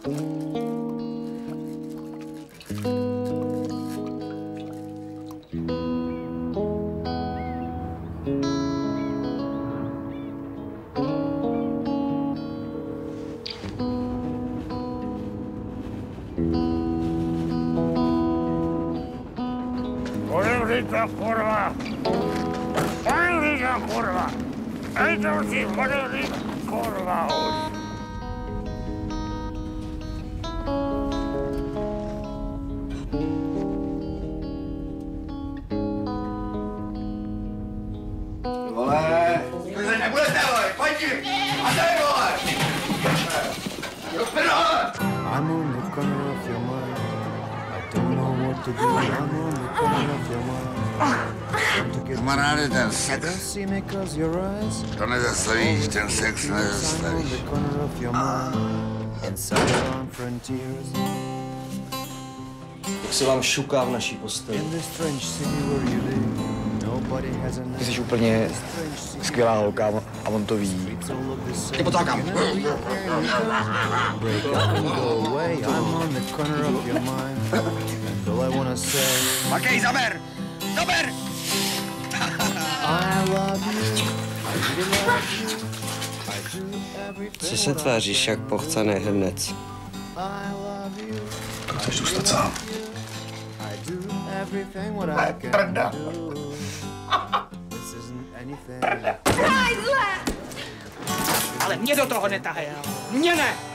Kurwa, kurwa! Ej, kurwa! Ej, to ci, kurwa! Vole, vy nebudete, vole, pojď! A tady, vole! Do prdele! I'm on the corner of your mind. I don't know what to do. I'm on the corner of your mind. Kamaráde, ten sex, to nezastavíš, ten sex nezastavíš. the corner of your mind. Inside our frontiers. Jak se vám šuká v naší posteli. Ty jsi úplně skvělá holka a on to ví. Ty potákám. Makej, zaber! Zaber! Co se tváříš jak pochcaný hrnec? Chceš zůstat sám? I do This isn't anything. Ale mě do toho netahej. Mě ne!